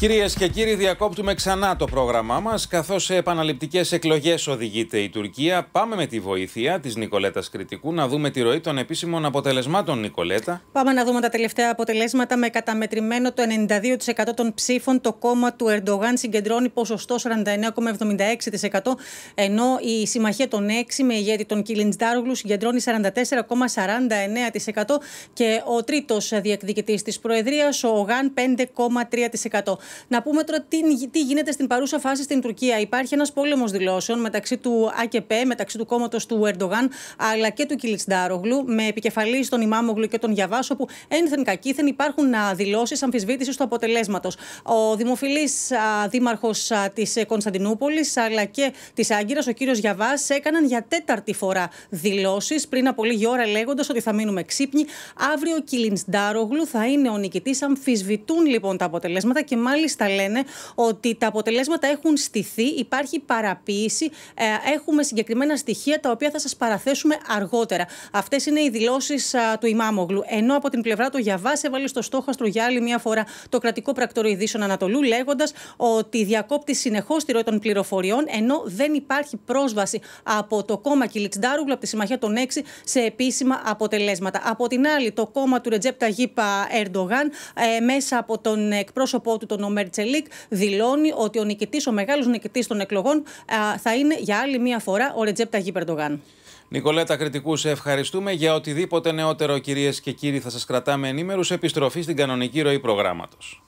Κυρίες και κύριοι, διακόπτουμε ξανά το πρόγραμμά μας, καθώς σε επαναληπτικές εκλογές οδηγείται η Τουρκία. Πάμε με τη βοήθεια της Νικολέτας Κριτικού να δούμε τη ροή των επίσημων αποτελεσμάτων, Νικολέτα. Πάμε να δούμε τα τελευταία αποτελέσματα. Με καταμετρημένο το 92% των ψήφων, το κόμμα του Ερντογάν συγκεντρώνει ποσοστό 49,76%, ενώ η συμμαχία των 6 με ηγέτη τον Κιλιντζάρογλου συγκεντρώνει 44,49% και ο τρίτος διεκδικητής της Προεδρίας, ο Γαν, 5,3%. Να πούμε τώρα τι, τι γίνεται στην παρούσα φάση στην Τουρκία. Υπάρχει ένας πόλεμος δηλώσεων μεταξύ του ΑΚΠ, μεταξύ του κόμματος του Ερντογάν, αλλά και του Κιλιτσντάρογλου, με επικεφαλή τον Ιμάμογλου και τον Γιαβά, όπου ένθεν κακήθεν υπάρχουν δηλώσεις αμφισβήτησης του αποτελέσματος. Ο δημοφιλής δήμαρχος της Κωνσταντινούπολης, αλλά και της Άγκυρας, ο κύριος Γιαβάς, έκαναν για τέταρτη φορά δηλώσεις πριν από λίγη ώρα, λέγοντας ότι θα μείνουμε ξύπνοι. Αύριο ο Κιλιτσντάρογλου θα είναι ο νικητής. Αμφισβητούν λοιπόν τα αποτελέσματα και μάλιστα μάλιστα λένε ότι τα αποτελέσματα έχουν στηθεί, υπάρχει παραποίηση, ε, έχουμε συγκεκριμένα στοιχεία τα οποία θα σας παραθέσουμε αργότερα. Αυτές είναι οι δηλώσεις του Ιμάμογλου. Ενώ από την πλευρά του Γιαβά έβαλε στο στόχαστρο για άλλη μια φορά το κρατικό πρακτορείο ειδήσεων Ανατολού, λέγοντας ότι διακόπτει συνεχώς τη ροή των πληροφοριών, ενώ δεν υπάρχει πρόσβαση από το κόμμα Κιλιτσντάρογλου, από τη Συμμαχία των 6, σε επίσημα αποτελέσματα. Από την άλλη, το κόμμα του Ρετζέπτα Γίπα Ερντογάν, ε, μέσα από τον εκπρόσωπό του, τον Μέρτσελικ δηλώνει ότι ο νικητής, ο μεγάλος νικητής των εκλογών, θα είναι για άλλη μία φορά ο Ρετζέπ Ταγί Περντογάν. Νικολέτα Κριτικούς, σε ευχαριστούμε για οτιδήποτε νεότερο, κυρίες και κύριοι, θα σας κρατάμε ενήμερους. Επιστροφή στην κανονική ροή προγράμματος.